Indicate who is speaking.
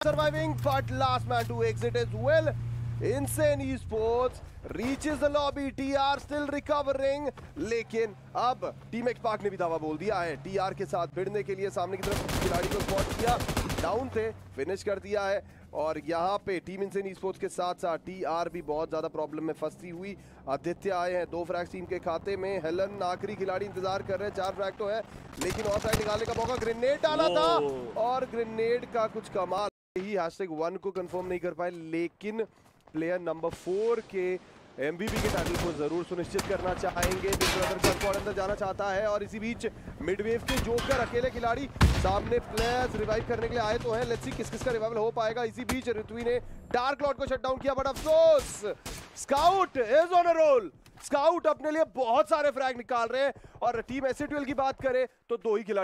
Speaker 1: Surviving, but last man to exit as well. Insane esports reaches the lobby. TR still recovering. लेकिन अब team x park ने भी दावा बोल दिया है TR के साथ भिड़ने के लिए सामने की तरफ़ खिलाड़ी को स्पॉट किया डाउन थे फिनिश कर दिया है और यहाँ पे टीम इंसेन स्पोर्ट्स के साथ साथ टीआर भी बहुत ज़्यादा प्रॉब्लम में फंसती हुई। आदित्य आए हैं दो फ्रैक्स टीम के खाते में। हेलन आखिरी खिलाड़ी इंतज़ार कर रहे हैं चार फ्रैक तो है लेकिन और साइड निकालने का मौका ग्रेनेड डाला था और ग्रेनेड का कुछ कमाल ही हैशटैग वन को कंफर्म नहीं कर पाए लेकिन प्लेयर नंबर फोर के एमवीपी के टाइटल को ज़रूर सुनिश्चित करना चाहेंगे। अंदर जाना चाहता है और इसी बीच मिडवेव के जोकर अकेले खिलाड़ी सामने प्लेयर्स रिवाइव करने के लिए आए तो हैं। लेट्स सी किस किस का रिवाइवल हो पाएगा। इसी बीच ऋतवी ने डार्क लॉर्ड को शट डाउन किया बट अफसोस scout is on a roll scout अपने लिए बहुत सारे फ्रैग निकाल रहे हैं और टीम एसएटीएल की बात करें तो दो ही खिलाड़ी